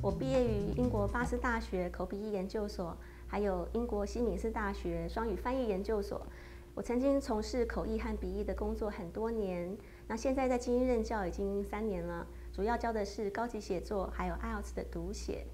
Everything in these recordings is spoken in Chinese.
我毕业于英国巴斯大学口笔译研究所，还有英国西敏斯大学双语翻译研究所。我曾经从事口译和笔译的工作很多年，那现在在精英任教已经三年了，主要教的是高级写作，还有 IELTS 的读写。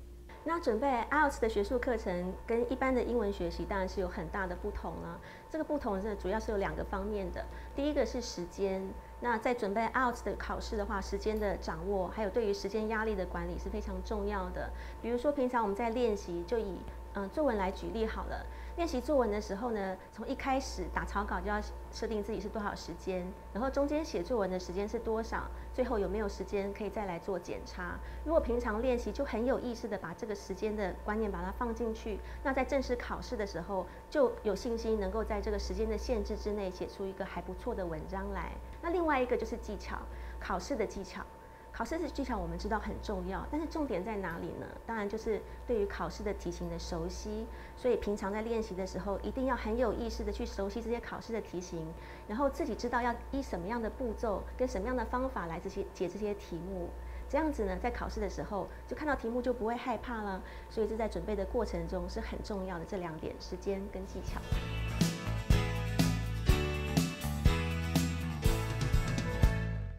那准备 IELTS 的学术课程跟一般的英文学习当然是有很大的不同了。这个不同是主要是有两个方面的，第一个是时间。那在准备 IELTS 的考试的话，时间的掌握还有对于时间压力的管理是非常重要的。比如说平常我们在练习，就以嗯，作文来举例好了。练习作文的时候呢，从一开始打草稿就要设定自己是多少时间，然后中间写作文的时间是多少，最后有没有时间可以再来做检查。如果平常练习就很有意识的把这个时间的观念把它放进去，那在正式考试的时候就有信心能够在这个时间的限制之内写出一个还不错的文章来。那另外一个就是技巧，考试的技巧。考试的技巧我们知道很重要，但是重点在哪里呢？当然就是对于考试的题型的熟悉。所以平常在练习的时候，一定要很有意识的去熟悉这些考试的题型，然后自己知道要依什么样的步骤跟什么样的方法来这些解这些题目。这样子呢，在考试的时候就看到题目就不会害怕了。所以这在准备的过程中是很重要的这两点：时间跟技巧。